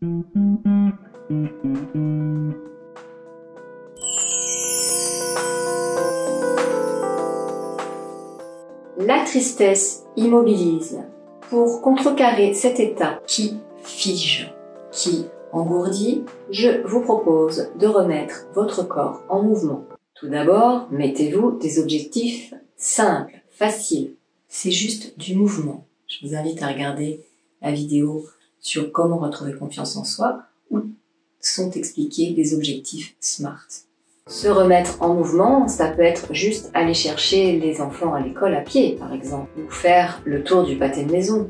La tristesse immobilise pour contrecarrer cet état qui fige, qui engourdit, je vous propose de remettre votre corps en mouvement. Tout d'abord, mettez-vous des objectifs simples, faciles. C'est juste du mouvement. Je vous invite à regarder la vidéo sur comment retrouver confiance en soi où sont expliqués des objectifs SMART. Se remettre en mouvement, ça peut être juste aller chercher les enfants à l'école à pied, par exemple, ou faire le tour du pâté de maison.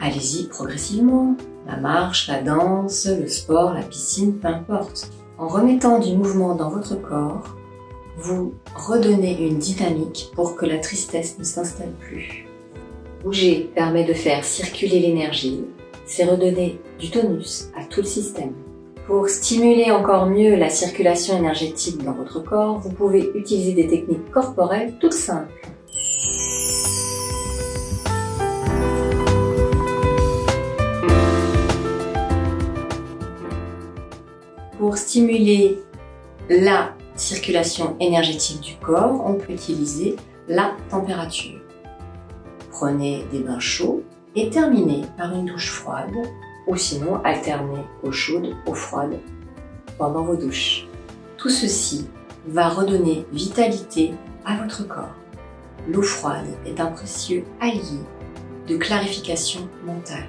Allez-y progressivement. La marche, la danse, le sport, la piscine, peu importe. En remettant du mouvement dans votre corps, vous redonnez une dynamique pour que la tristesse ne s'installe plus. Bouger permet de faire circuler l'énergie, c'est redonner du tonus à tout le système. Pour stimuler encore mieux la circulation énergétique dans votre corps, vous pouvez utiliser des techniques corporelles toutes simples. Pour stimuler la circulation énergétique du corps, on peut utiliser la température. Prenez des bains chauds et terminez par une douche froide ou sinon alternez eau chaude, eau froide pendant vos douches. Tout ceci va redonner vitalité à votre corps. L'eau froide est un précieux allié de clarification mentale.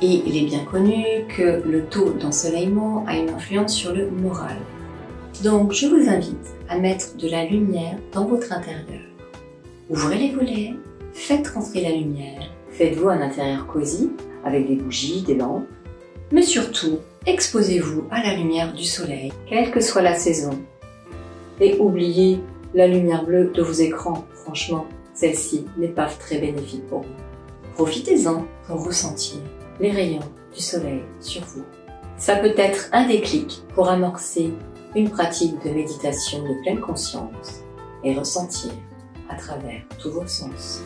Et il est bien connu que le taux d'ensoleillement a une influence sur le moral. Donc je vous invite à mettre de la lumière dans votre intérieur. Ouvrez les volets, faites rentrer la lumière, faites-vous un intérieur cosy avec des bougies, des lampes, mais surtout exposez-vous à la lumière du soleil, quelle que soit la saison. Et oubliez la lumière bleue de vos écrans, franchement, celle-ci n'est pas très bénéfique pour vous. Profitez-en pour ressentir les rayons du soleil sur vous. Ça peut être un déclic pour amorcer une pratique de méditation de pleine conscience et ressentir à travers tous vos sens.